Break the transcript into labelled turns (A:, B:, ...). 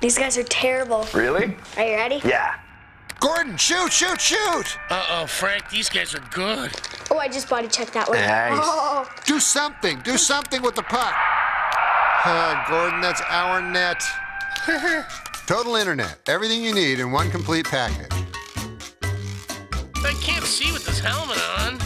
A: These guys are terrible.
B: Really?
A: Are you ready?
B: Yeah.
C: Gordon, shoot, shoot, shoot!
D: Uh-oh, Frank, these guys are good.
A: Oh, I just body checked that one.
B: Nice.
A: Oh,
C: Do something, do something with the puck. Uh, Gordon, that's our net. Total Internet, everything you need in one complete package.
D: I can't see with this helmet on.